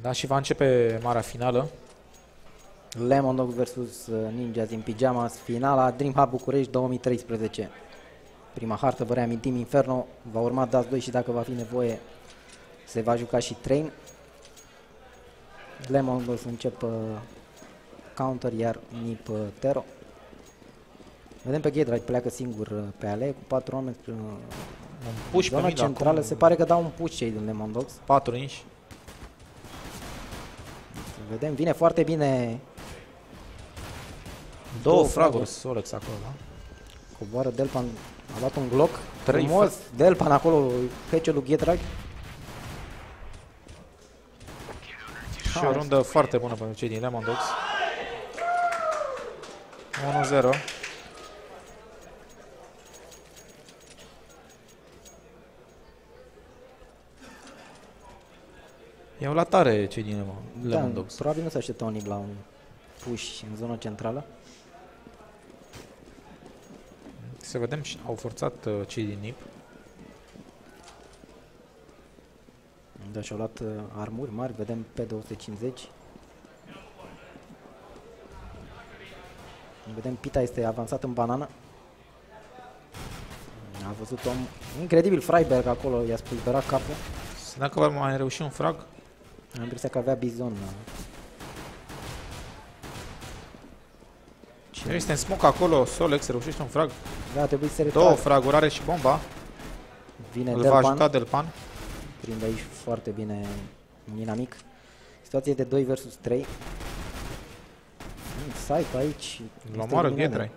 Da, și va începe marea finală. Lemon Dog vs Ninjas în Pyjamas, finala Dream Hub București 2013. Prima hartă, vă reamintim, Inferno, va urma DAS 2 și dacă va fi nevoie se va juca și Train. Lemon Dogs încep uh, counter, iar Nip uh, Tero. Vedem pe Ghidra, pleacă singur uh, pe ale cu patru oameni uh, Un push pe zona mid centrală. acum, Se pare că dau un push cei din Lemon Dogs. 4 inch. Vedem, vine foarte bine Două Două fraguri Solex acolo, da? Coboară Delpan, a luat un Glock. Trei Frumos, Delpan acolo, fece lui Ghetrag. Și o rundă foarte bună pentru cei din Lemon Dogs. 1-0. Iau la tare cei din Lemon, Lemon Da, Dogs. probabil nu se așteptau nici la un push în zona centrală. Să vedem, și au forțat uh, cei din NIP. Da, și-au luat uh, armuri mari, vedem pe 250. Vedem Pita este avansat în banană. A văzut om incredibil Freiberg acolo, i-a spulberat capul. Dacă va mai reuși un frag, Am impresia că avea bizon. uh, și este în smoke acolo, Solex reușește un frag. Da, trebuie să se Două retragă. fraguri, are și bomba. Vine Îl va Delpan. ajuta Delpan. Prinde aici foarte bine dinamic. Situație de 2 versus 3. Site aici. Îl este omoară eliminat. Ghedrai.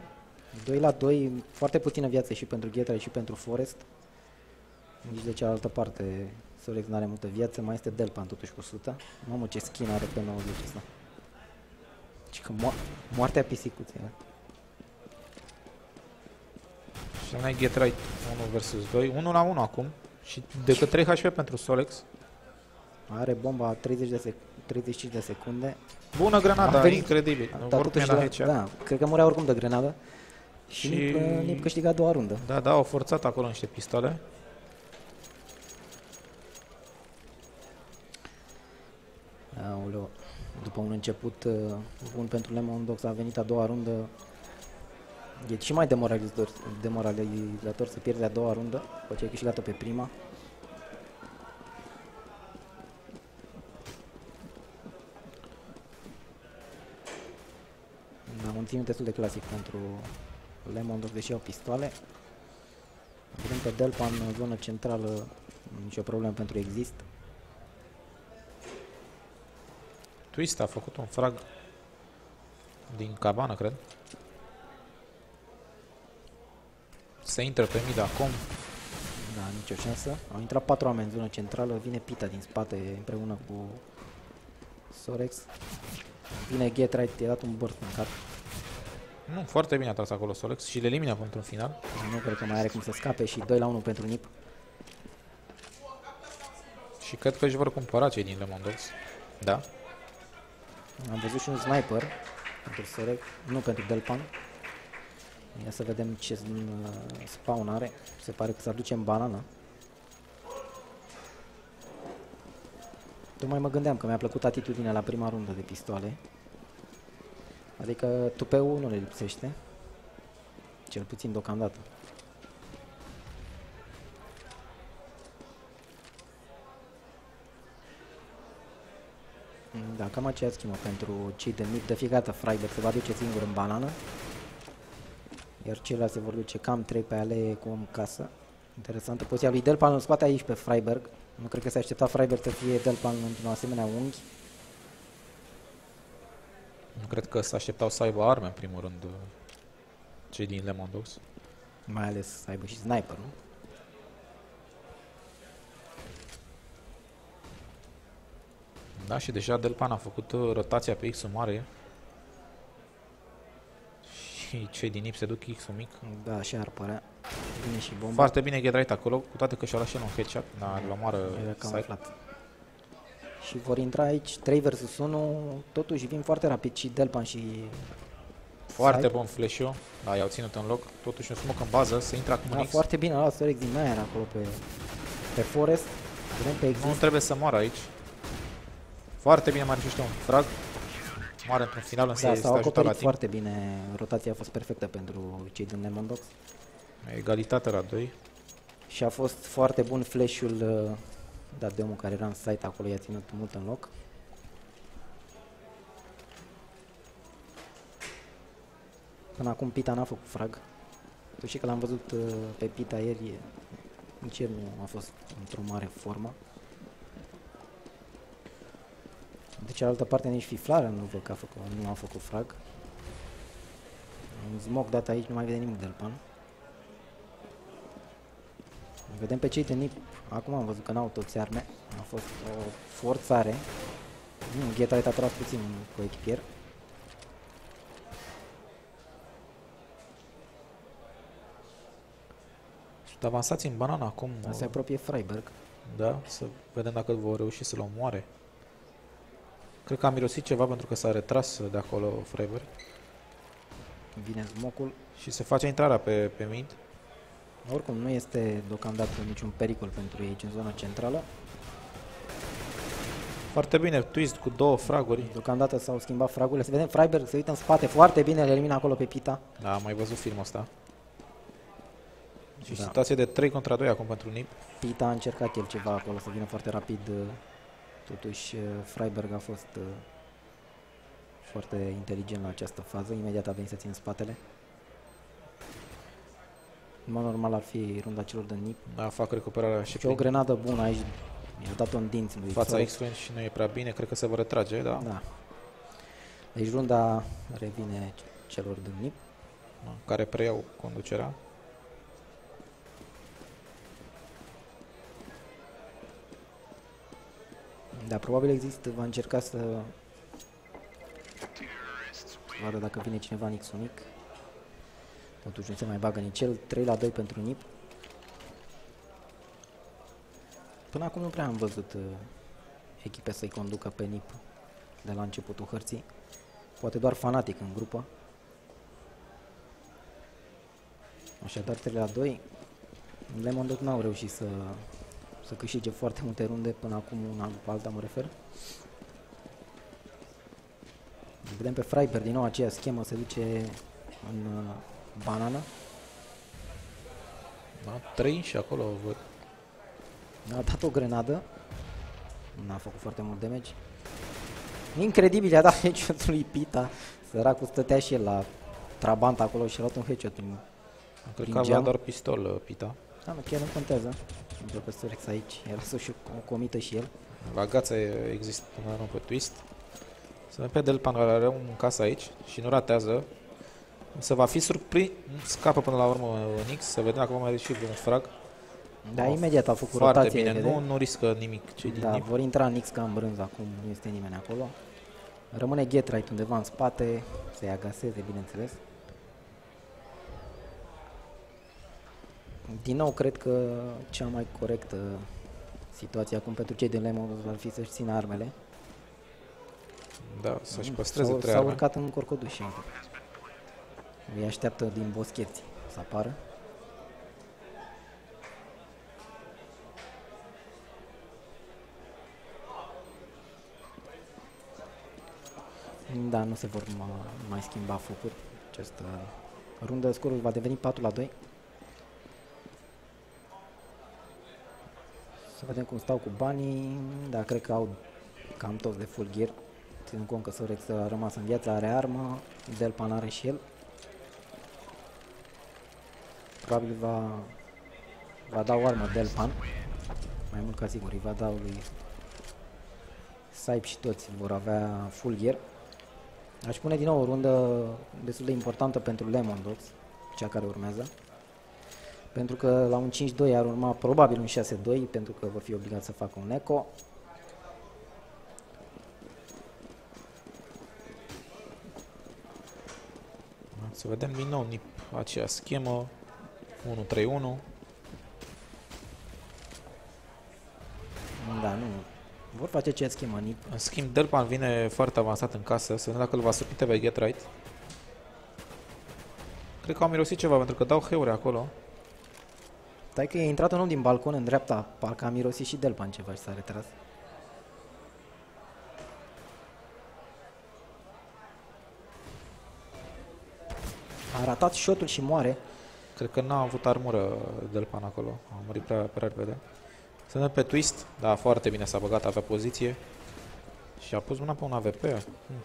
2 la 2, foarte puțină viață și pentru Ghetrai și pentru Forest. Nici de cealaltă parte Solex nu are multă viață, mai este Delpan totuși cu 100. Mamă ce skin are pe 90 ăsta. Și că mo- moartea pisicuței. da? Și mai get right 1 versus 2. 1 la 1 acum. Și decât 3 HP pentru Solex. Are bomba 30 de sec- 35 de secunde. Bună A grenada, venit- incredibil. A Nu dat vor totuși la la, headshot. da, cred că murea oricum de grenadă. Și, Și- Nip, uh, Nip câștiga a doua rundă. Da, da, au forțat acolo niște pistole. Aoleu. După un început uh, bun pentru Lemon Dogs a venit a doua rundă. E și mai demoralizator, demoralizator să pierzi a doua rundă, după ce ai câștigat-o pe prima. Da, un team destul de clasic pentru Lemon Dogs, deși au pistoale. Vedem pe Delpan în zonă centrală, nicio problemă pentru Exist. Twist a făcut un frag din cabană, cred. Se intră pe mid acum. Da, nicio șansă. Au intrat patru oameni în zonă centrală, vine Pita din spate împreună cu Sorex. Vine Getright, i-a dat un burst în cap. Nu, foarte bine a tras acolo Solex și le elimină pentru un final. Nu cred că mai are cum să scape și 2 la 1 pentru Nip. Și cred că își vor cumpăra cei din Lemon Dogs. Da. Am văzut și un sniper pentru Sorex, nu pentru Delpan. Ia să vedem ce uh, spawn are. Se pare că s-ar duce în banană. Tocmai mă gândeam că mi-a plăcut atitudinea la prima rundă de pistoale. Adică tupeul nu le lipsește. Cel puțin deocamdată. Da, cam aceea schimbă pentru cei de mic. De fiecare dată Freiberg se va duce singur în banană. Iar ceilalți se vor duce cam 3 pe ale cu în casă. Interesantă poziția lui Delpan îl scoate aici pe Freiberg. Nu cred că se aștepta Freiberg să fie Delpan într-un asemenea unghi. Nu cred că se așteptau să aibă arme în primul rând uh, cei din Lemon Dogs. Mai ales să aibă și sniper, nu? Da, și deja Delpan a făcut uh, rotația pe X-ul mare. Și cei din Ip se duc X-ul mic. Da, așa ar părea. Vine și bomba. Foarte bine Get Right acolo, cu toate că și-a luat și el un headshot. Da, îl omoară Era side. camuflat. Și vor intra aici 3 versus 1. Totuși vin foarte rapid și Delpan și... Foarte Side. bun flash-ul. Da, i-au ținut în loc. Totuși un smoke în bază, se intră acum Da, în X. foarte bine a luat Sorex din aer acolo pe, pe Forest. Vedem pe Nu Exist. trebuie să moară aici. Foarte bine mai ăștia un frag. Moare într-un final, însă Da, este s-au ajutat la acoperit timp. foarte bine. Rotația a fost perfectă pentru cei din Lemondox. Egalitate la 2. Și a fost foarte bun flash-ul uh, dat de omul care era în site acolo, i-a ținut mult în loc. Până acum Pita n-a făcut frag. Tu știi că l-am văzut uh, pe Pita ieri, nici el nu a fost într-o mare formă. De cealaltă parte nici Fiflară nu văd că a făcut, nu a făcut frag. Un smoke dat aici nu mai vede nimic del pan. Vedem pe cei de NIP. Acum am văzut că n-au toți arme. A fost o forțare. Nu, Ghetrite a tras puțin cu echipier. Sunt avansați în banana acum. Se apropie Freiberg. Da, să vedem dacă vor reuși să-l omoare. Cred că a mirosit ceva pentru că s-a retras de acolo Freiberg. Vine smocul. Și se face intrarea pe, pe mid. Oricum nu este deocamdată niciun pericol pentru ei aici în zona centrală. Foarte bine, twist cu două fraguri. Deocamdată s-au schimbat fragurile. Să vedem Freiberg se uită în spate foarte bine, le elimină acolo pe Pita. Da, am mai văzut filmul ăsta. Și Da. situație de 3 contra 2 acum pentru NIP. Pita a încercat el ceva acolo să vină foarte rapid. Uh, Totuși uh, Freiberg a fost uh, foarte inteligent la această fază. Imediat a venit să țină spatele. În mod normal ar fi runda celor de NIP. Da, fac recuperarea și Și o prin grenadă bună aici. I-a dat-o în dinți lui fața Xorex. x și nu e prea bine. Cred că se vor retrage, da. Da. Deci runda revine celor de NIP. Care preiau conducerea. Da, probabil există, va încerca să vadă dacă vine cineva în X-Unic. Totuși nu se mai bagă nici el. 3 la 2 pentru NIP. Până acum nu prea am văzut uh, echipe să-i conducă pe NIP de la începutul hărții. Poate doar fanatic în grupă. Așadar 3 la 2. Lemon Dog n-au reușit să, să câștige foarte multe runde până acum una după alta mă refer. Vedem pe Freiberg din nou aceea schemă se duce în uh, banană. Da, 3 și acolo văd. A dat o grenadă. N-a făcut foarte mult damage. Incredibil, i-a dat headshot lui Pita. Săracul stătea și el la Trabant acolo și a luat un headshot în Cred Prin că avea geam? doar pistol, uh, Pita. Da, nu, chiar nu contează. Un profesor X aici, era să și o comită și el. La gața e- există până la urmă pe twist. Să vedem pe Delpan care are un casă aici și nu ratează. Să va fi surprins, scapă până la urmă Nix, să vedem dacă va mai reuși un frag. Da, Oh, imediat a făcut Foarte rotație. bine, repede. nu, nu riscă nimic cei din Da, NIP. vor intra în X ca în brânză acum, nu este nimeni acolo. Rămâne Getright undeva în spate, să-i agaseze, bineînțeles. Din nou, cred că cea mai corectă situație acum pentru cei din Lemon ar fi să-și țină armele. Da, să-și Mm, păstreze s-au- trei S-au arme. urcat în corcoduș încă. Îi așteaptă din boscheți să apară. Da, nu se vor ma, mai schimba focuri. Această rundă, scorul va deveni 4 la 2. Să vedem cum stau cu banii. Da, cred că au cam toți de full gear. Ținând cont că Sorex a rămas în viață, are armă, Delpan are și el. Probabil va, va da o armă Delpan. Mai mult ca sigur, îi va da lui Saip și toți vor avea full gear. Aș pune din nou o rundă destul de importantă pentru Lemon Dogs, cea care urmează. Pentru că la un 5-2 ar urma probabil un 6-2, pentru că vor fi obligați să facă un eco. Să vedem din nou NIP aceea schemă. 1-3-1. Da, nu. Vor face ce schemă NIP. În schimb, Delpan vine foarte avansat în casă. Să vedem dacă îl va surprinde pe Get Right. Cred că au mirosit ceva, pentru că dau heure acolo. Stai că e intrat un om din balcon în dreapta, parcă a mirosit și Delpan ceva și s-a retras. A ratat șotul și moare. Cred că n-a avut armură Delpan acolo. A murit prea, prea repede. Suntem pe twist. Da, foarte bine s-a băgat, avea poziție. Și a pus mâna pe un AVP. Hmm.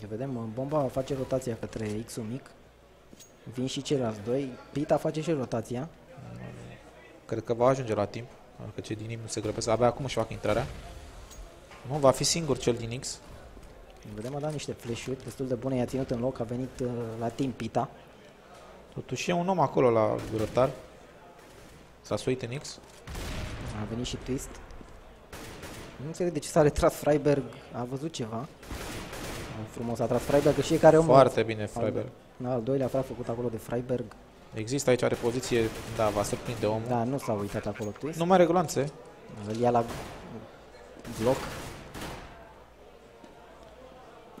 Ia vedem, bomba face rotația către X-ul mic. Vin și ceilalți doi. Pita face și rotația. Hmm. Cred că va ajunge la timp. Că cei din nu se grăbesc. Abia acum își fac intrarea. Nu, va fi singur cel din X. Vedem, a dat niște flash-uri destul de bune. I-a ținut în loc, a venit uh, la timp Pita. Totuși e un om acolo la grătar. S-a suit în X. A venit și Twist. Nu înțeleg de ce s-a retras Freiberg. A văzut ceva. Frumos a tras Freiberg și fiecare om... Foarte bine Freiberg. Al, al doilea frag făcut acolo de Freiberg. Există aici, are poziție, da, va surprinde omul. Da, nu s-a uitat acolo Twist. Nu mai are glanțe. Îl ia la bloc.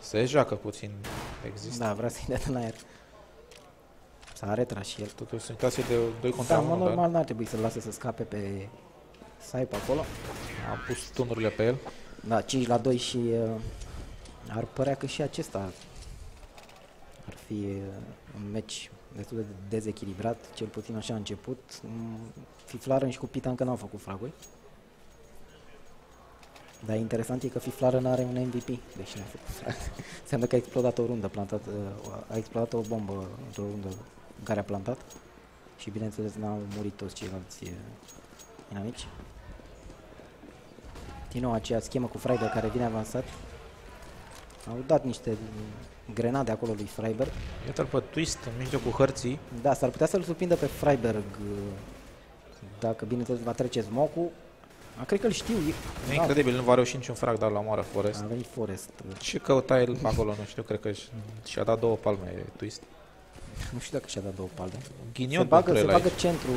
Se joacă puțin, există. Da, vrea să-i dea în aer. S-a retras și el. Totuși sunt clase de 2 contra da, 1, Da, normal n-ar trebui să-l lase să scape pe Saipa acolo. Am pus tunurile pe el. Da, 5 la 2 și uh, ar părea că și acesta ar fi uh, un meci destul de dezechilibrat, cel puțin așa a început. Mm, Fiflarăn și cu Pita încă n-au făcut fraguri. Dar interesant e că Fiflarăn are un MVP, deși n-a făcut frag. Înseamnă că a explodat o rundă plantat, uh, a explodat o bombă într-o rundă în care a plantat. Și bineînțeles n-au murit toți ceilalți uh, inamici. Din nou aceea schemă cu Freiberg care vine avansat. Au dat niște grenade acolo lui Freiberg. Iată-l pe twist în mijlocul hărții. Da, s-ar putea să-l surprindă pe Freiberg dacă bineînțeles va trece smoke a, cred că îl știu. E da. incredibil, nu va reuși niciun frag, dar la moară Forest. A venit Forest. Ce căuta el acolo, nu știu, cred că și-a dat două palme twist. Nu știu dacă și-a dat două palme. Ghinion se bagă, se bagă centru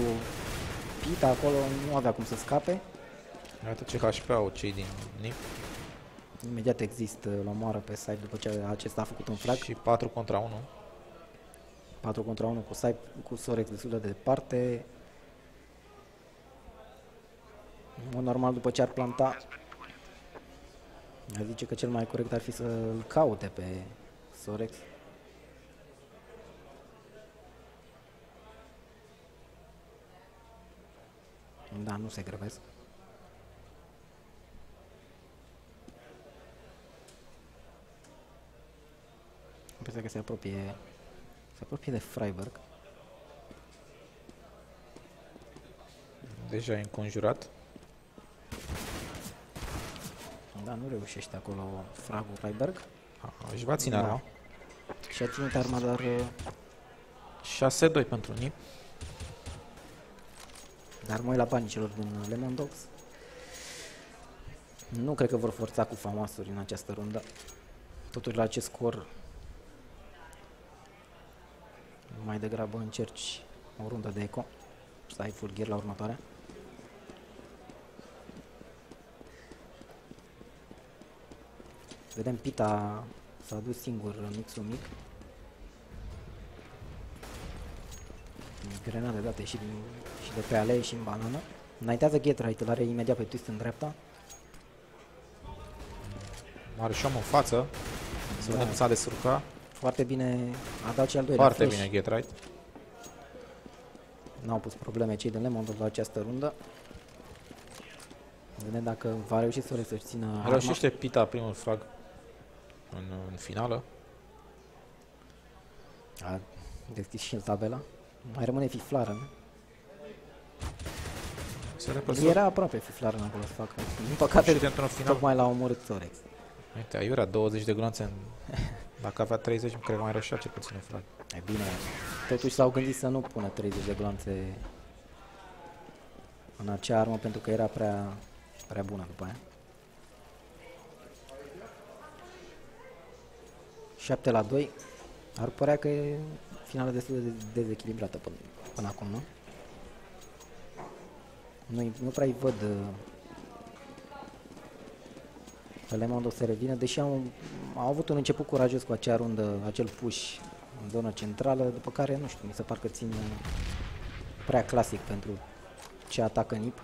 Pita acolo, nu avea cum să scape. Iată ce HP au cei din NIP. Imediat există la moară pe site după ce acesta a făcut un frag. Și 4 contra 1. 4 contra 1 cu, site, cu Sorex destul de departe. În normal, după ce ar planta, ar zice că cel mai corect ar fi să-l caute pe Sorex. Da, nu se grăbesc. Pensa că se apropie, se apropie de Freiburg. Deja e înconjurat. Da, nu reușește acolo fragul Freiburg. Își va ține da. Și a ținut arma, dar... 6-2 uh, pentru NIP. Dar mă la banii celor din Lemon Dogs. Nu cred că vor forța cu famasuri în această rundă. Totuși la acest scor mai degrabă încerci o rundă de eco. Să ai full gear la următoarea. Vedem Pita s-a dus singur în mixul mic. Grenade date și, din, și de pe alei și în banană. Înaintează Getright, îl are imediat pe twist în dreapta. Are și om în față. Să da. vedem cum s-a descurcat. Foarte bine a dat și al doilea Foarte flash. bine Getright. N-au pus probleme cei de Lemon la această rundă. Vedem dacă va reuși să să țină Reușește Pita primul frag în, în finală. A deschis și el tabela. Mai rămâne Fiflarăn. Era aproape Fiflarăn acolo să facă. Din păcate, final. tocmai l-a omorât Torex. Uite, aiurea 20 de glonțe în... Dacă avea 30, cred că mai rășea cel puțin în frag. E bine, totuși s-au gândit să nu pună 30 de glonțe în acea armă pentru că era prea, prea bună după aia. 7 la 2. Ar părea că e finală destul de dezechilibrată până, până acum, nu? Nu, nu prea-i văd uh, pe Lemondo se revine, deși au, au avut un început curajos cu acea rundă, acel push în zona centrală, după care, nu știu, mi se parcă țin prea clasic pentru ce atacă NIP.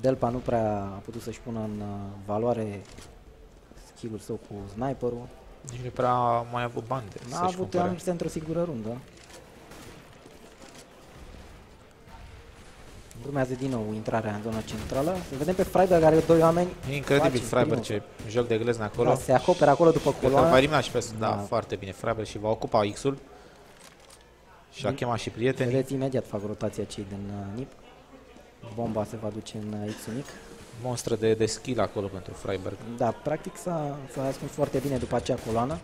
Delpa nu prea a putut să-și pună în uh, valoare skill-ul său cu sniperul. Nici nu prea a mai avut bani de N-a să-și avut cumpere. aminte într-o singură rundă. Urmează din nou intrarea în zona centrală. Să vedem pe Freiberg are doi oameni. E incredibil Face Freiberg primul. ce joc de glezne acolo. Da, se acoperă acolo după Cred că îl coloană. va elimina și pe da. Da. da, foarte bine Freiberg și va ocupa X-ul. Și a chemat și prietenii. Vedeți, imediat fac rotația cei din uh, NIP. Bomba se va duce în uh, X unic. Monstră de, de skill acolo pentru Freiberg. Da, practic s-a, s-a ascuns foarte bine după acea coloană.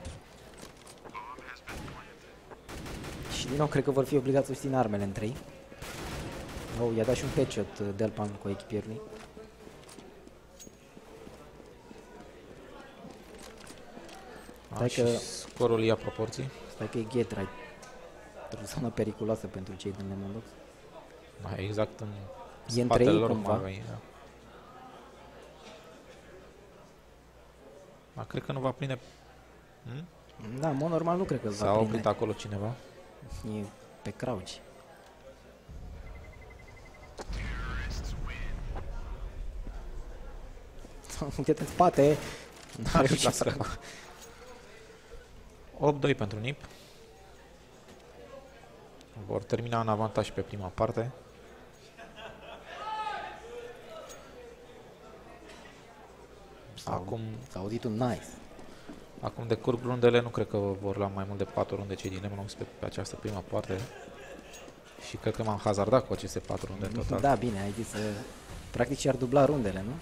Și din nou cred că vor fi obligați să țină armele între ei. Oh, i-a dat și un headshot uh, Delpan cu echipierului. A, Stai și că- scorul ia proporții. Stai că e get right. Într-o zonă periculoasă pentru cei din Lemondox. Da, exact în E între spatele ei lor cumva. cum ar veni, da. Dar cred că nu va prinde. Hmm? Da, în mod normal nu cred că îl va S-a prinde. oprit acolo cineva. E pe crouch. Uite-te în spate. N-a Da, reușit și să- lasă. 8-2 pentru NIP. Vor termina în avantaj pe prima parte. S-a- Acum, S-a auzit un nice. acum decurg rundele, nu cred că vor lua mai mult de 4 runde cei din Lemon pe, pe această prima parte. Și cred că m-am hazardat cu aceste 4 runde în total. Da, bine, ai zis să... Practic și-ar dubla rundele, nu?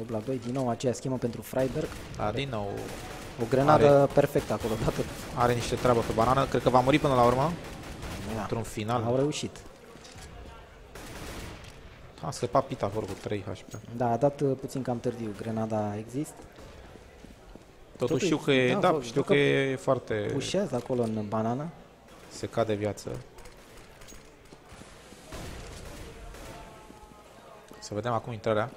8 la 2, din nou aceea schemă pentru Freiberg. Dar din nou O grenadă perfectă acolo dată. are niște treabă pe banană. Cred că va muri până la urmă. Da. Într-un final. Au reușit. A scăpat Pitagor cu 3 HP. Da, a dat uh, puțin cam târziu. Grenada exist. Totuși Totuși, știu că e, da, da, văd- știu văd că că e foarte... Pușează acolo în banană. Se cade viață. Să vedem acum intrarea.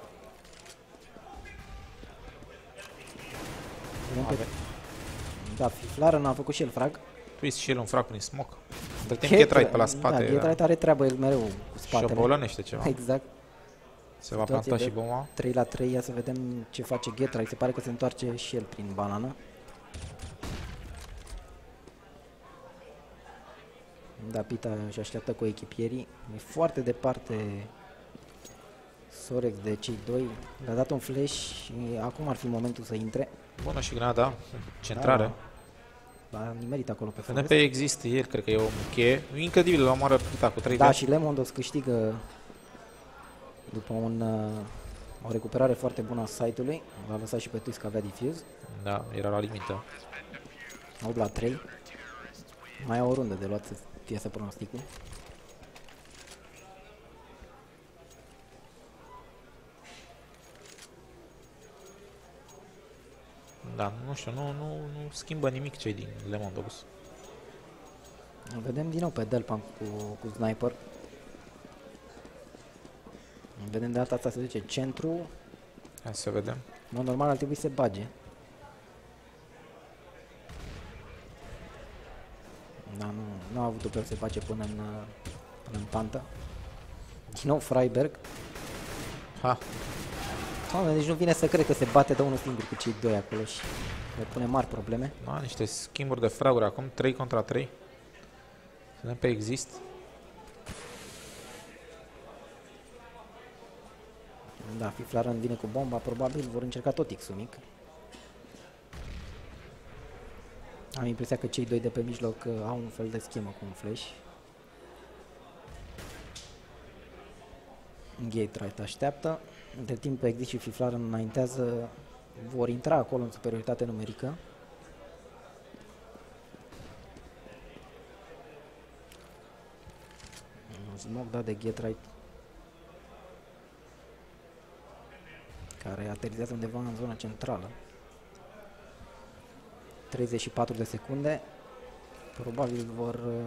Vedem pe- Ave- Da, Fiflară a făcut și el frag. Twist și el un frag prin smoke. Între timp Get- Getright pe la Da, spate. Getright are treabă el mereu cu spatele. Șobolănește ceva. Exact. Se va situație planta de- și bomba. 3 la 3, ia să vedem ce face Getright. Se pare că se întoarce și el prin banană. Da, Pita își așteaptă cu echipierii. E foarte departe Sorex de cei doi. Le-a dat un flash și acum ar fi momentul să intre. Bună și grenada. Centrare. Da, da. merită acolo pe Vedem Forest. pe există el, cred că e o cheie. Incredibil, îl omoară Pita cu 3 Da, și Lemondos câștigă după un, uh, o recuperare foarte bună a site-ului. L-a lăsat și pe Twist că avea diffuse. Da, era la limită. 8 la 3. Mai au o rundă de luat să iasă pronosticul. Da, nu știu, nu, nu, nu schimbă nimic cei din Lemon Dogs. Vedem din nou pe Delpan cu, cu sniper. Vedem de data asta se duce centru. Hai să vedem. În mod normal ar trebui să se bage. Da, nu, nu a avut o să se bage până în, uh, până în pantă. Din nou Freiberg. Ha, Doamne, deci nu vine să cred că se bate de unul singur cu cei doi acolo și le pune mari probleme. da, niște schimburi de fraguri acum, 3 contra 3. Să vedem pe exist. Da, Fiflaran vine cu bomba, probabil vor încerca tot X-ul mic. Am impresia că cei doi de pe mijloc uh, au un fel de schemă cu un flash. Gate right așteaptă. Între timp pe Exit și Fiflaran înaintează, vor intra acolo în superioritate numerică. Un smoke dat de Get Right care aterizează undeva în zona centrală. 34 de secunde. Probabil vor... uh,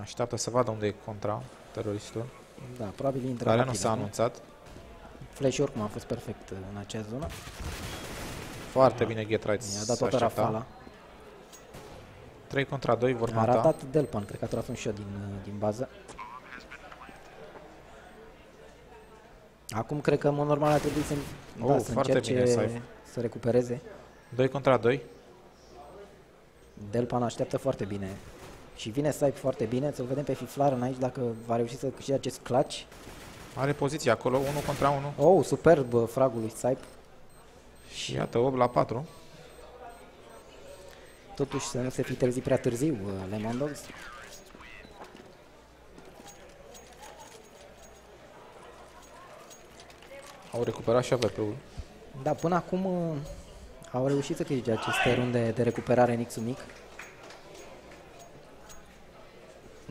Așteaptă să vadă unde e contra teroristul. Da, probabil intră Care nu rapid s-a acum. anunțat. Flash oricum a fost perfect uh, în acea zonă. Foarte bine Get Right I-a se dat toată aștepta. rafala. 3 contra 2 vor A mata. ratat Delpan, cred că a tras un shot din, uh, din bază. Acum cred că, în mod normal, ar trebui să, Oh, da, să foarte încerce bine, Saif. să recupereze. 2 contra 2. Delpan așteaptă foarte bine. Și vine Saip foarte bine. Să-l vedem pe Fiflar aici dacă va reuși să câștige acest clutch. Are poziție acolo, 1 contra 1. Oh, superb uh, fragul lui Saip. Și iată, 8 la 4. Totuși să nu se fi trezit prea târziu uh, Lemon Dogs. Au recuperat și AVP-ul. Da, până acum uh, au reușit să câștige aceste runde de recuperare în X-ul mic.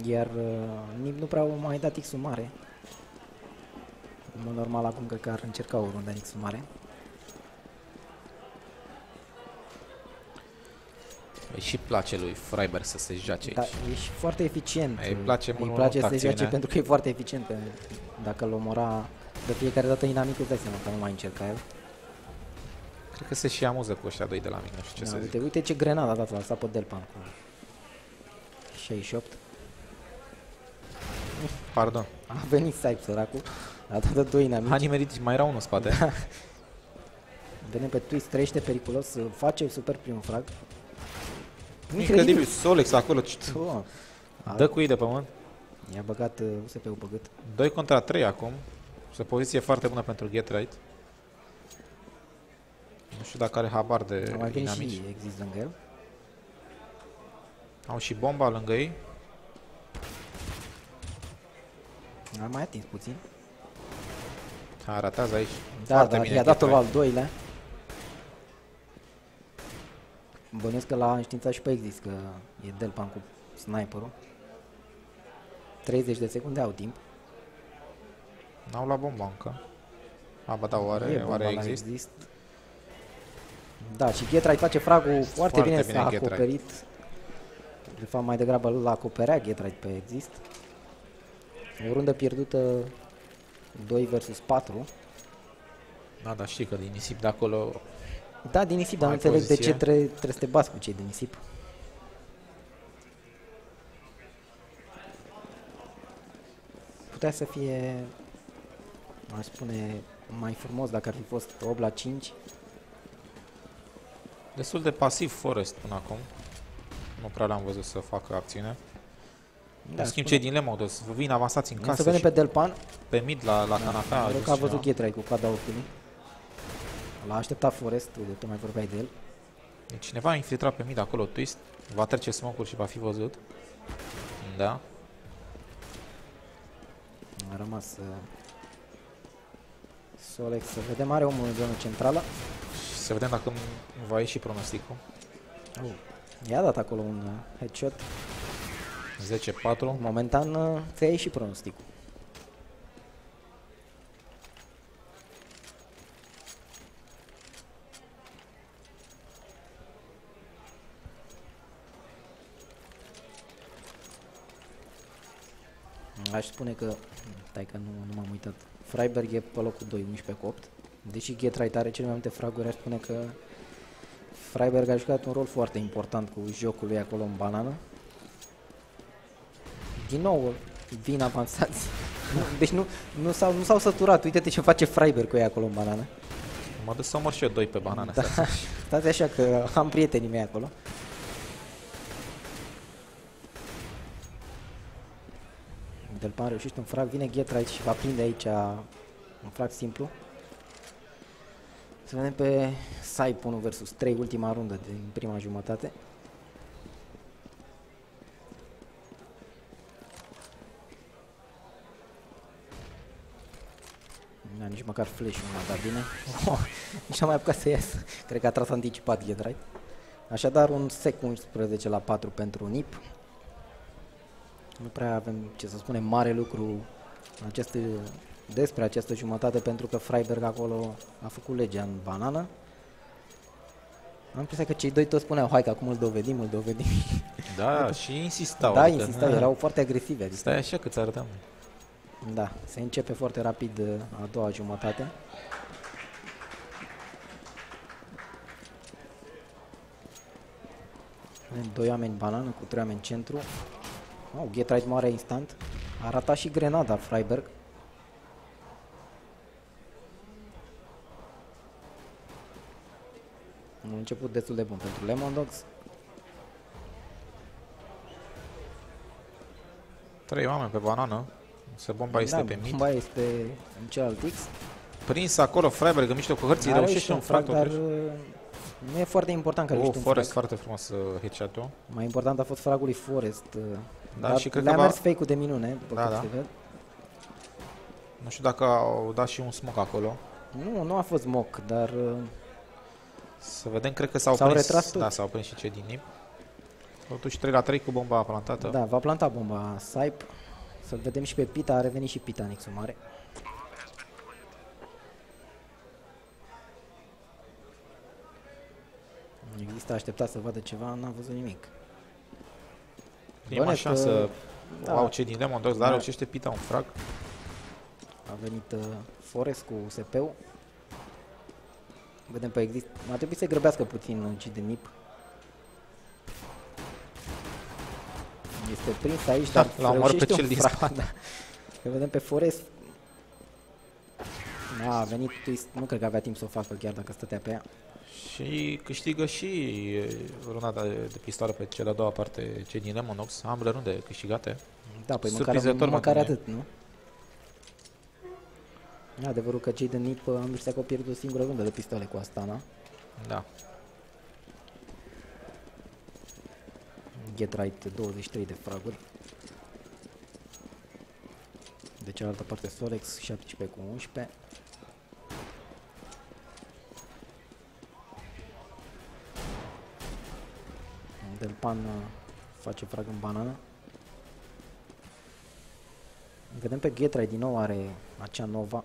Iar uh, Nip nu prea au mai dat X-ul mare. În mod normal acum cred că ar încerca o rundă în X-ul mare. Îi și place lui Freiberg să se joace Da, aici. e și foarte eficient. Îi place Îi mult mai place mult să se joace acțiunea. pentru că e foarte eficient. Pe, dacă îl omora de fiecare dată inamic, îți dai seama că nu mai încerca el. Cred că se și amuză cu ăștia doi de la mine, nu știu ce Da, să uite, zic. uite ce grenada a dat la Sapo Delpan cu 68. Pardon. A venit Saip săracul, a dat de doi inamici. A nimerit, mai era unul în spate. Vedem pe Twist, trăiește periculos, face super primul frag. Incredibil, Solex acolo, ce- Oh, dă cu ei de pământ. I-a băgat uh, USP-ul pe gât. 2 contra 3 acum. Și o poziție foarte bună pentru Get Right. Nu știu dacă are habar de A mai venit inamici. și există lângă el. Au și bomba lângă ei. A mai atins puțin. Ha, ratează aici. Da, Foarte dar bine i-a dat-o Get la Right. al doilea. Bănuiesc că l-a înștiințat și pe Exis că e Delpan cu sniperul. 30 de secunde au timp. N-au la bomba încă. A, ba da, oare, E bomba oare la există? Da, și Ghetra face fragul foarte, Foarte bine, bine s-a Ghetra. acoperit. De fapt, mai degrabă îl acoperea Ghetra pe Exist. O rundă pierdută 2 versus 4. Da, dar știi că din nisip de acolo Da, din nisip, dar nu Ai înțeleg de poziție? ce trebuie, trebuie să te bați cu cei din nisip. Putea să fie, aș spune, mai frumos dacă ar fi fost 8 la 5. destul de pasiv Forest până acum. Nu prea l-am văzut să facă acțiune. Da, în schimb, cei din Lemodus vin avansați în Să casă vedem și pe Delpan. pe mid la, la canapea. a Noroc dus că a văzut cineva. Ghetrai cu coada ochiului. L-a așteptat Forest, uite, tu mai vorbeai de el. Deci cineva a infiltrat pe mid acolo, twist. Va trece smoke și va fi văzut. Da. A rămas uh, Solex, să vedem, are omul în zona centrală. Și să vedem dacă va ieși pronosticul. Oh. I-a dat acolo un uh, headshot. 10-4. Momentan uh, ți-a ieșit pronosticul. Aș spune că, stai că nu, nu m-am uitat, Freiberg e pe locul 2, 11 cu 8. Deși Getright are cele mai multe fraguri, aș spune că Freiberg a jucat un rol foarte important cu jocul lui acolo în banană. Din nou vin avansați. Nu, deci nu, nu, s-au, nu s-au săturat. Uite-te ce face Freiberg cu ei acolo în banană. Mă duc să omor și eu doi pe banane. Da, Da. stați așa că am prietenii mei acolo. Delpan reușește un frag, vine Getright și va prinde aici un frag simplu. Să vedem pe Saip 1 versus 3, ultima rundă din prima jumătate. Da, nici măcar flash nu a dat bine. Oh, nici n-a mai apucat să iasă. Cred că a tras anticipat Ghedrai. Așadar, un sec 11 la 4 pentru NIP. Nu prea avem ce să spunem mare lucru aceste, despre această jumătate pentru că Freiberg acolo a făcut legea în banană. Am impresia că cei doi toți spuneau, hai că acum îl dovedim, îl dovedim. da, și insistau. da, adică, insistau, na, erau foarte agresivi. Adică. Stai așa că ți arătăm. Da, se începe foarte rapid uh, a doua jumătate. Avem doi oameni banană cu trei oameni centru. Au, get right mare instant. arata ratat și grenada Freiberg. Un început destul de bun pentru Lemon Dogs. Trei oameni pe banană. Se bomba da, este da, pe mid. bomba este în celălalt X. Prins acolo Freiberg în mijlocul hărții, reușește un frag, frag dar nu e foarte important că Oh, reușești un Forest, frag. foarte frumos uh, headshot-ul. Mai important a fost fragul lui Forest. uh, Da, dar și cred le-a că va- mers fake-ul de minune, după Da, cum da. se vede. Nu știu dacă au dat și un smoke acolo. Nu, nu a fost mock, dar uh, Să vedem, cred că s-au, S-au prins. retras toți. Da, s-au prins și cei din NIP. Totuși 3 la 3 cu bomba plantată. da, va planta bomba Saip. Să-l vedem și pe Pita, a revenit și Pita Nixul mare. Există așteptat să vadă ceva, n-am văzut nimic. Prima Bănuiesc că- șansă da. da. au cei din Lemon Dogs, dar Da. reușește Pita un frag. A venit uh, Forest cu SP-ul. Vedem pe exist. Ar trebui să grăbească puțin uh, G de NIP. Este prins aici, Da, dar l-a omorât pe reușește un cel din frag, spate. Da. Că vedem pe Forest. Da, a venit twist. Nu cred că avea timp să o facă chiar dacă stătea pe ea. Și câștigă și e, runa de, de pistoare pe cea de-a doua parte, cei din Lemon Dogs. Ambele runde câștigate. Da, păi măcar, Surprinzător, măcar mă, atât, nu? E adevărul că cei de NIP uh, am văzut că au pierdut o singură rundă de pistoale cu Astana. Da. Get Right 23 de fraguri. De cealaltă parte Solex 17 cu 11. Delpan uh, face frag în banană. Vedem pe Get Right din nou are acea Nova.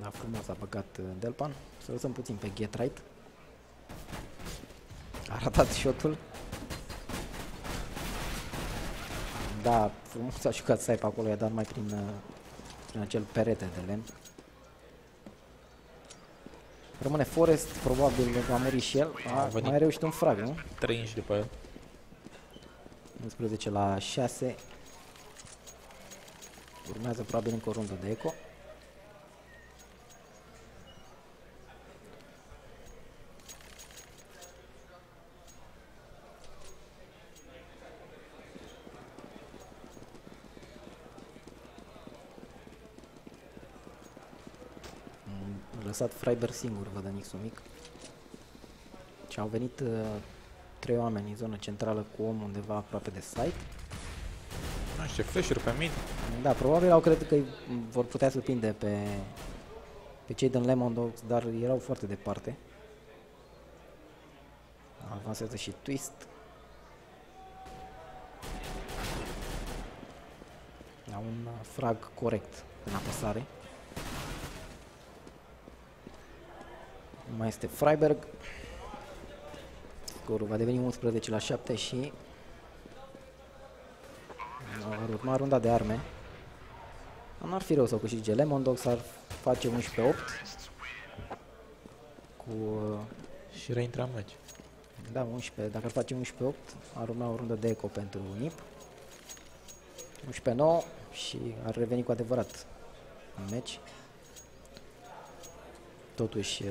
Da, frumos a băgat uh, Delpan. Să lăsăm puțin pe Get Right. A ratat shotul. Da, frumos a jucat Saip acolo, i-a dat mai prin, uh, prin acel perete de lemn. Rămâne Forest, probabil va muri și el. A, A venit. mai reușit un frag, nu? 3 inch după el. 11 la 6. Urmează probabil încă o rundă de eco. Mm, Lăsat Freiber singur, văd în X-ul mic. Și au venit uh, trei oameni în zonă centrală cu om undeva aproape de site. Nu știu, flash-uri pe mid. Da, probabil au credit că îi vor putea surprinde pe, pe cei din Lemon Dogs, dar erau foarte departe. Avansează și Twist. La un uh, frag corect în apăsare. Mai este Freiberg. Scorul va deveni 11 la 7 și ar urma runda de arme. Nu ar fi rău să o câștige Lemon Dogs, ar face 11-8 cu uh, Și reintra în meci. da, 11, dacă ar face 11-8, ar urma o rundă de eco pentru NIP. 11-9 și ar reveni cu adevărat în meci. Totuși, uh,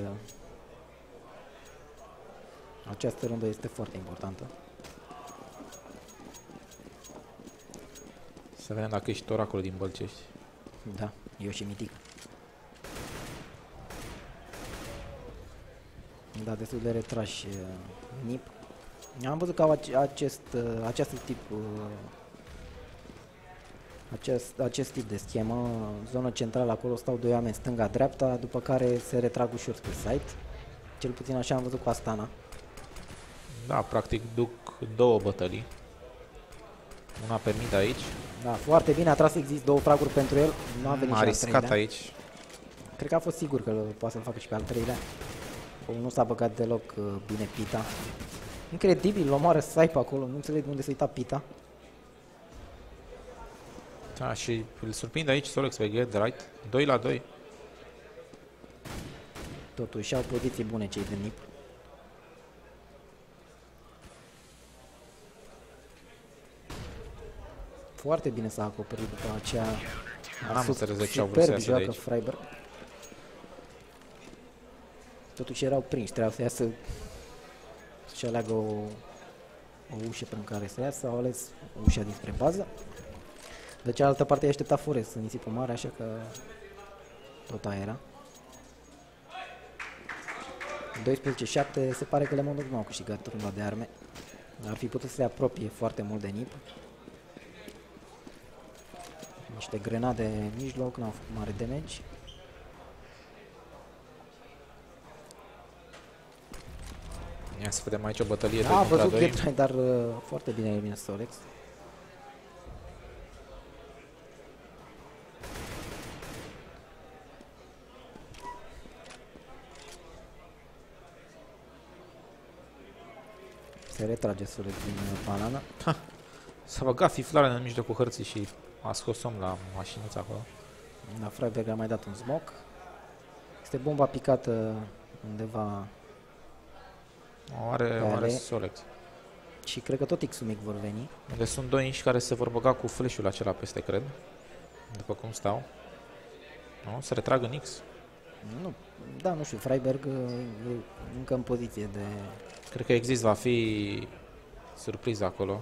această rundă este foarte importantă. Să vedem dacă ești oracolul din Bălcești. Da, eu și Mitic. Da, destul de retrași uh, NIP. Am văzut că au ace- acest, uh, acest tip uh, acest, acest tip de schemă, zonă centrală, acolo stau doi oameni stânga-dreapta, după care se retrag ușor spre site. Cel puțin așa am văzut cu Astana. Da, practic duc două bătălii. Una pe mid aici. Da, foarte bine, a tras exist două fraguri pentru el, nu a venit M-a și al riscat treilea. aici. Cred că a fost sigur că poate să-l facă și pe al treilea. Nu s-a băgat deloc uh, bine Pita. Incredibil, omoară Saipa acolo, nu înțeleg unde să uita Pita. Da, și îl surprinde aici Solex pe Get Right. 2 la 2. Totuși au poziții bune cei de NIP. Foarte bine s-a acoperit după aceea. N-am Sup- înțeles de ce au vrut să superb iasă de joacă aici. Freiberg. Totuși erau prinși, trebuia să iasă să-și aleagă o, o ușă prin care să iasă, au ales ușa dinspre bază. De cealaltă parte i-a așteptat Forest în nisipul mare, așa că tot aia era. 12-7, se pare că Le Monde nu au câștigat runda de arme. Ar fi putut să se apropie foarte mult de NIP. Niște grenade în mijloc, n-au făcut mare damage. Ia să vedem aici o bătălie de A contra văzut 2. Getrai, dar uh, foarte bine eliminat Solex. Se retrage Solex din uh, banana. S-a băgat fiflarea în mijlocul hărții și a scos om la mașinuța acolo. La Freiberg a mai dat un smoke. Este bomba picată undeva O are, o are Ale. Solex. și cred că tot X-ul mic vor veni. Unde sunt doi inși care se vor băga cu flash-ul acela peste, cred. După cum stau. Nu? Se retrag în X. Nu, da, nu știu, Freiberg uh, e încă în poziție de... Cred că există, va fi surpriză acolo.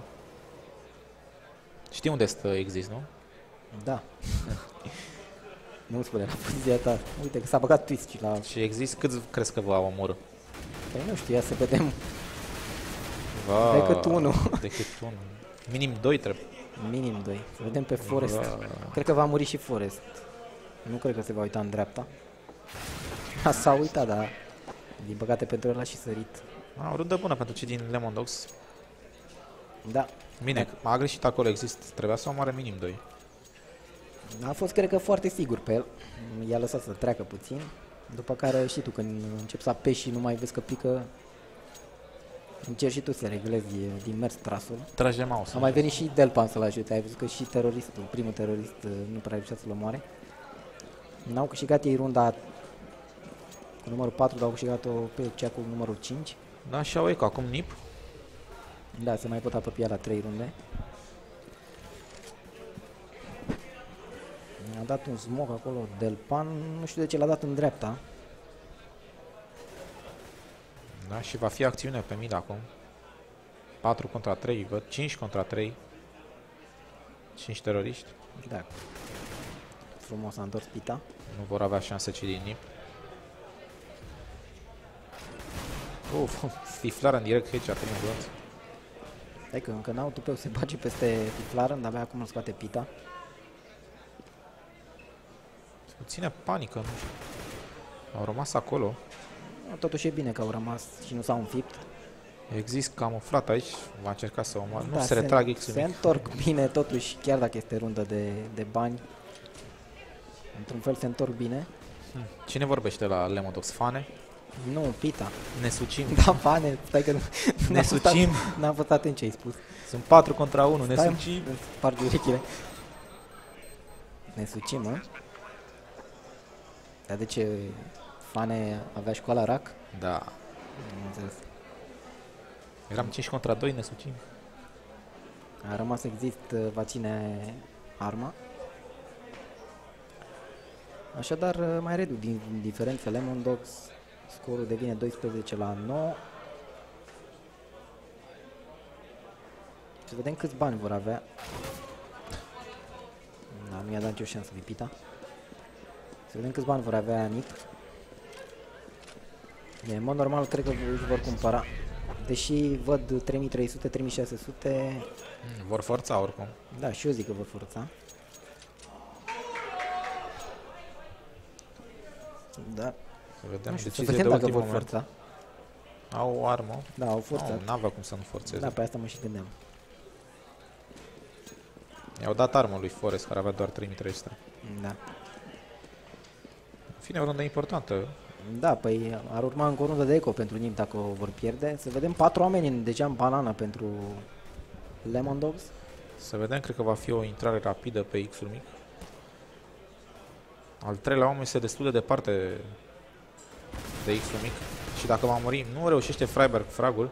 Știi unde stă exist, nu? Da. nu spune la poziția ta. Uite că s-a băgat twist și la... Și exist cât crezi că va omorâ? Păi nu știu, ia să vedem. Va... Decât unul. Decât unul. Minim 2 trebuie. Minim 2. Să vedem pe Forest. Va... Cred că va muri și Forest. Nu cred că se va uita în dreapta. A, s-a uitat, dar din păcate pentru el a și sărit. A, o rundă bună pentru cei din Lemon Dogs. Da, Bine, a greșit acolo, exist. Trebuia să omoare minim 2. A fost cred că foarte sigur pe el. I-a lăsat să treacă puțin. După care și tu când începi să apeși și nu mai vezi că pică, încerci și tu să reglezi e, din mers trasul. Trage mouse. A mai venit și Delpan să-l ajute. Ai văzut că și teroristul, primul terorist, uh, nu prea reușea să-l omoare. N-au câștigat ei runda cu numărul 4, dar au câștigat-o pe cea cu numărul 5. Da, și au eco acum NIP. Da, se mai pot apropia la 3 runde. A dat un smoke acolo Delpan, nu știu de ce l-a dat în dreapta. Da, și va fi acțiune pe mid acum. 4 contra 3, văd 5 contra 3. 5 teroriști. Da. Frumos a întors pita. Nu vor avea șanse cei din NIP. Uf, stiflarea în direct headshot în glonț. Stai că încă n-au tupeu, se bage peste Tiflarăn, dar abia acum îl scoate pita. Puțină panică, nu știu. Au rămas acolo. Totuși e bine că au rămas și nu s-au înfipt. Există camuflat aici, va încerca să omoare. Nu Da, se retrag x Se întorc bine totuși, chiar dacă este rundă de, de bani. Într-un fel se întorc bine. Cine vorbește la Lemodox? Fane? Nu, pita. Ne sucim. Da, bane, stai că nu- Ne n-am fost sucim. at- N-am fost atent ce ai spus. Sunt 4 contra 1, ne Stai, sucim. îți Spargi urechile. Ne sucim, mă? Dar de ce Fane avea școala RAC? Da. Nu înțeles. Eram 5 contra 2, ne sucim. A rămas exist, va ține arma. Așadar, mai reduc din diferențe Lemon Dogs. Scorul devine 12 la 9. Să vedem câți bani vor avea. Da, nu i-a dat nicio șansă Vipita. Să vedem câți bani vor avea NIP. De, în mod normal, cred că își vor cumpăra. Deși văd 3300, 3600, Mm, Vor forța oricum. da, și eu zic că vor forța. Da, Să vedem nu știu, să decizie vedem de dacă ultim vor moment. forța. Au o armă. Da, au forțat. Nu, n-avea cum să nu forțeze. Da, pe asta mă și gândeam. I-au dat armă lui Forest, care avea doar 3300. Da. În fine, o rundă importantă. Da, păi ar urma încă o rundă de eco pentru NIP dacă o vor pierde. Să vedem patru oameni în, deja în banana pentru Lemon Dogs. Să vedem, cred că va fi o intrare rapidă pe X-ul mic. Al treilea om este destul de departe de X-ul mic. Și dacă va muri, nu reușește Freiberg fragul.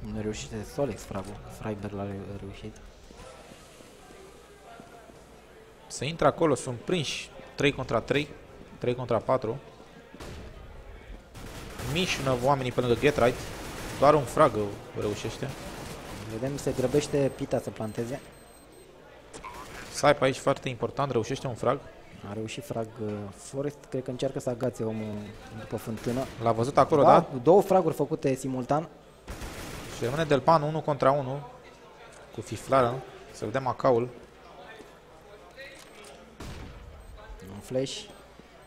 Nu reușește Solex fragul. Freiberg l-a re- reușit. Să intre acolo, sunt prinși 3 contra 3, 3 contra 4. mișună oamenii pe lângă Get Right. Doar un frag reușește. Vedem, se grăbește Pita să planteze. Saipa aici foarte important, reușește un frag. A reușit frag uh, Forest, cred că încearcă să agațe omul după fântână. L-a văzut acolo, da? Două fraguri făcute simultan. Și rămâne Delpan 1 contra 1 cu Fiflară. Să vedem acaul. Un flash.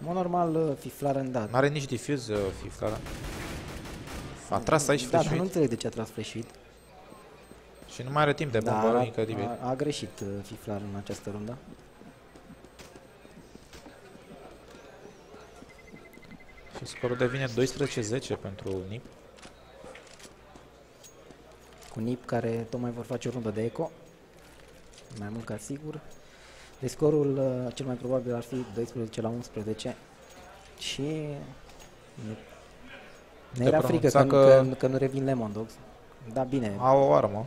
În normal, uh, Fiflaren, da. N-are nici diffuse uh, Fiflara. A tras aici Da, dar flash nu înțeleg de ce a tras flash Și nu mai are timp de Da, bombă, a, incredibil. a, a greșit uh, Fiflar în această rundă. Și scorul devine 12-10 pentru Nip. Cu Nip care tocmai vor face o rundă de eco. Mai mult ca sigur. De scorul uh, cel mai probabil ar fi 12 la 11. Și ne, ne Te era frică că, pronunța că... că- Că, că nu revin Lemon Dogs. Da, bine. Au o armă.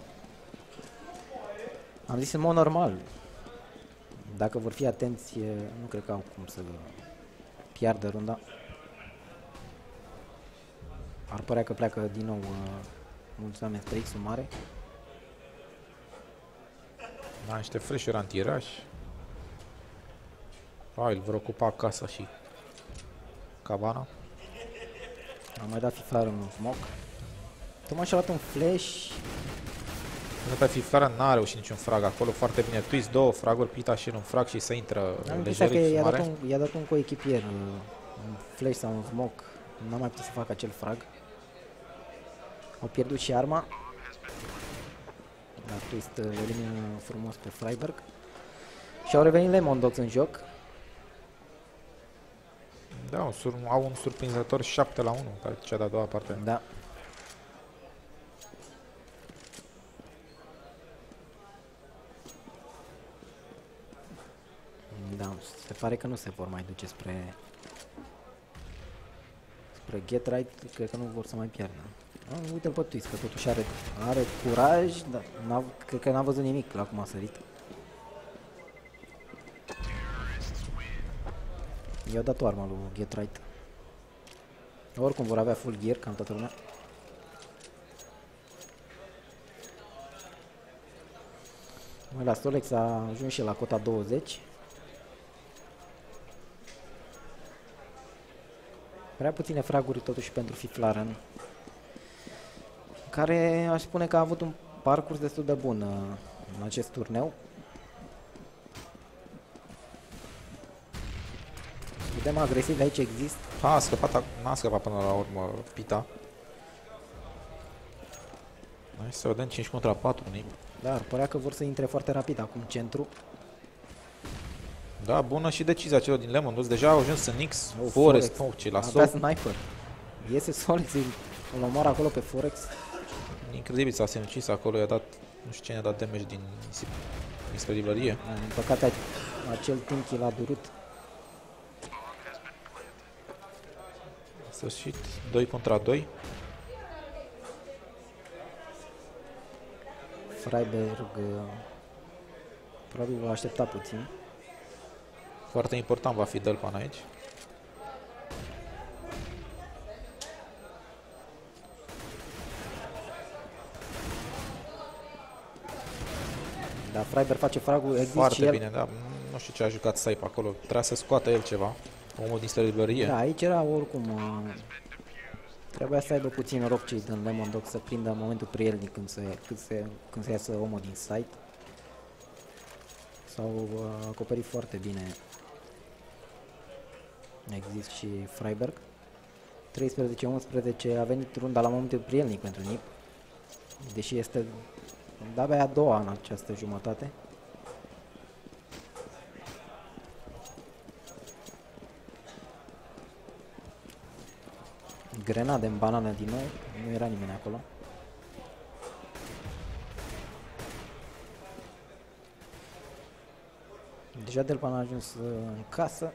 Am zis în mod normal. Dacă vor fi atenți, e, nu cred că au cum să piardă runda. Ar părea că pleacă din nou uh, mulți oameni spre X-ul mare. Da, niște flash-uri antiraș. Hai, îl vor ocupa casa și cabana. Am mai dat FIFA un smoke. Tocmai și-a luat un flash. Nu pe Fiflara n-a reușit niciun frag acolo, foarte bine. Twist, două fraguri, Pita și un frag și să intră Am impresia lejer că X i-a dat, mare. un, i-a dat un coechipier, uh, un flash sau un smoke. N-a mai putut să facă acel frag. Au pierdut și arma. Dar Twist uh, îl elimină frumos pe Freiberg. Și au revenit Lemon Dogs în joc. Da, un sur, au un surprinzător 7 la 1, ca cea de-a doua parte. Da. Da, se pare că nu se vor mai duce spre spre Get Right, cred că nu vor să mai piardă. Ah, Uite-l pe Twist, că totuși are, are curaj, dar n-a, cred că n-a văzut nimic la cum a sărit. I-au dat o armă lui Get Right. Oricum vor avea full gear, cam toată lumea. Mai la Solex a ajuns și la cota 20. Prea puține fraguri totuși pentru Fiflaren. Care aș spune că a avut un parcurs destul de bun uh, în acest turneu. Vedem agresiv aici există. A, a scăpat, ac- n-a scăpat până la urmă Pita. Hai să vedem 5 contra 4, Nip. Dar părea că vor să intre foarte rapid acum centru. Da, bună și decizia celor din Lemon Dogs. Deja au ajuns în X, Oh, Forest, Forex. oh, ce la Avea sol. sniper. Iese Solex, îl îl omoară acolo pe Forex. Incredibil s-a sinucis acolo, i-a dat, nu știu cine a dat damage din nisip- dinspre librărie. Da, Din păcate a- acel timp kill a durut. Sfârșit, 2 contra 2. Freiberg uh, probabil va aștepta puțin. Foarte important va fi Delpan aici. Dar Freiberg face fragul, exist și Foarte el. bine, da. Nu știu ce a jucat Saipa acolo. Trebuia să scoată el ceva. Omul dinspre librărie. Da, aici era oricum... Uh, trebuia să aibă puțin noroc cei din Lemon Dog să prindă momentul prielnic când se, când se, când se iasă omul din site. S-au uh, acoperit foarte bine Exist și Freiberg. 13-11 a venit runda la momentul prielnic pentru NIP. Deși este de-abia a doua în această jumătate. Grenade în banană din nou, nu era nimeni acolo. Deja Delpan a ajuns uh, în casă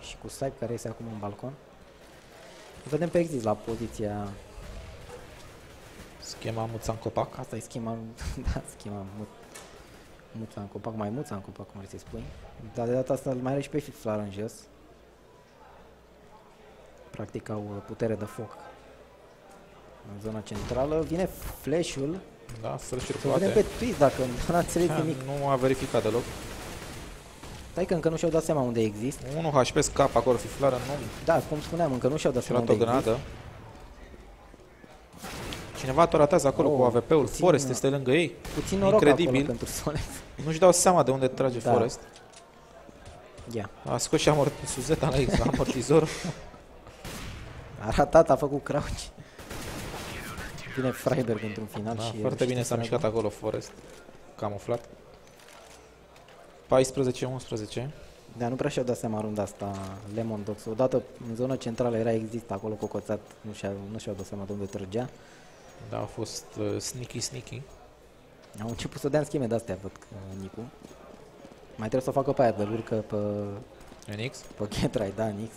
și cu Saip care este acum în balcon. Vedem pe Exist la poziția, Schema Muța în copac. asta e schema, da, schema mu- muța în copac, mai muța în copac, cum vrei să spui. Dar de data asta îl mai are și pe Fiflar în jos. Practic au uh, putere de foc În zona centrală vine flash-ul. Da, flash-uri Să vedem poate. pe twist dacă n-a înțeles Ha, nimic. Nu a verificat deloc. Stai că încă nu și-au dat seama unde există. 1 HP scap acolo, fiflară, nu Da, cum spuneam, încă nu și-au dat și-a seama luat o unde există. granadă. Cineva toratează acolo Oh, cu AVP-ul, puțin- Forest este lângă ei. Puțin noroc Incredibil. acolo pentru Solex. Nu-și dau seama de unde trage Da. Forest. Ia. A scos și amort- suzeta la X, la amortizor. A ratat, a făcut crouch. Vine Freiberg într-un final Da, și... foarte bine reușește s-a să mișcat acolo Forest. Camuflat. 14-11. Da, nu prea și-au dat seama runda asta Lemon Dogs. Odată în zona centrală era există acolo cocoțat, nu și-au, nu și-au dat seama de unde trăgea. Da, a fost uh, sneaky sneaky. Au început să dea scheme de-astea, văd că Nicu. Mai trebuie să o facă pe aia, îl urcă pe, NX. pe Ketrai, da, Nix.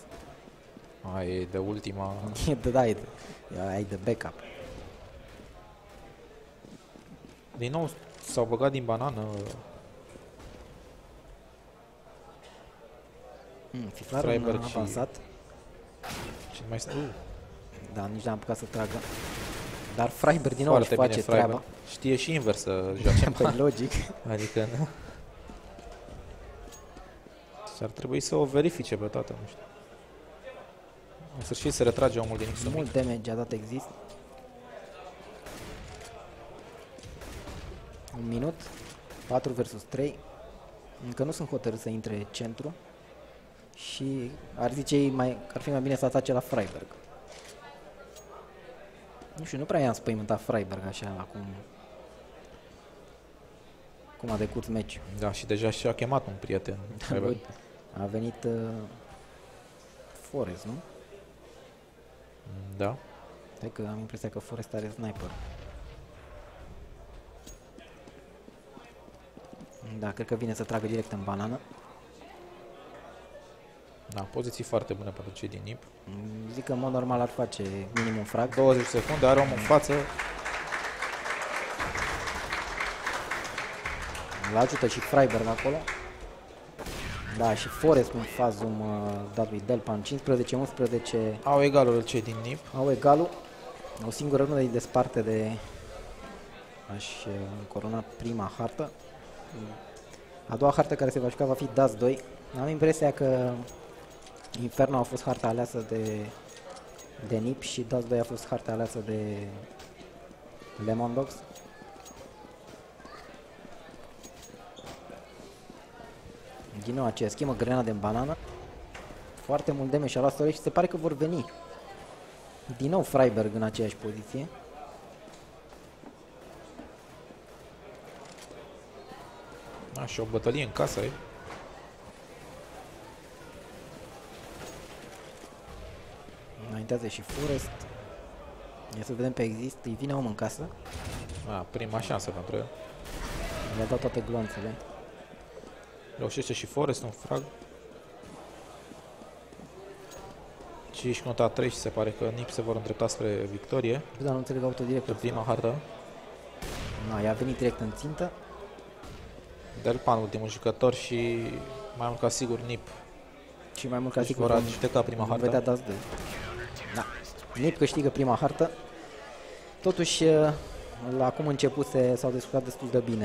Ai e de ultima. E de, da, e de, ia, ai de backup. Din nou s-au băgat din banană. Mm, Fiflar Freiberg a și- avansat, Și mai uh, dar nici n-am apucat să tragă. Dar Freiberg din nou își foarte face bine Freiberg. treaba. Știe și invers să joace. Păi logic. adică nu. Și ar trebui să o verifice pe toată, nu știu. În sfârșit se retrage omul din X-ul mic. Mult damage a dat exist. Un minut. 4 versus 3. Încă nu sunt hotărât să intre centru. Și ar zice ei mai, că ar fi mai bine să atace la Freiberg. Nu știu, nu prea i-am spăimântat Freiberg așa acum. Cum a decurs meciul. Da, și deja și-a chemat un prieten. Freiberg. A venit uh, Forest, nu? Da. Hai că am impresia că Forest are sniper. Da, cred că vine să tragă direct în banană. Da, poziții foarte bune pentru cei din NIP. Mm, Zic că în mod normal ar face minim un frag. 20 secunde, are omul în față. Îl ajută și Freiberg acolo. Da, și Forest în fazul uh, dat lui Delpan 15-11 Au egalul cei din NIP. au egalul. O singură rundă îi desparte de a-și uh, corona prima hartă. A doua hartă care se va juca va fi DAS 2. Am impresia că Inferno a fost harta aleasă de, de NIP și DAS 2 a fost harta aleasă de Lemon Dogs. Din nou aceea schimbă grenade în banană. Foarte mult damage și-a luat Soleil și se pare că vor veni. Din nou Freiberg în aceeași poziție. Da, și o bătălie în casă, e. Înaintează și Forest. Ia să vedem pe exist. Îi vine om în casă. Da, prima șansă pentru el. Le-a dat toate gloanțele. Reușește și Forest un frag. 5 contra 3 și se pare că NIP se vor îndrepta spre victorie. Dar nu înțeleg Pe autodirectul. prima hartă. Na, i-a venit direct în țintă. Delpan, ultimul jucător și mai mult ca sigur NIP. Și mai mult ca Deci sigur vor vom, judeca prima vom hartă. vedea DAS 2. Da. Nip câștigă prima hartă. Totuși, la acum început s-au descurcat destul de bine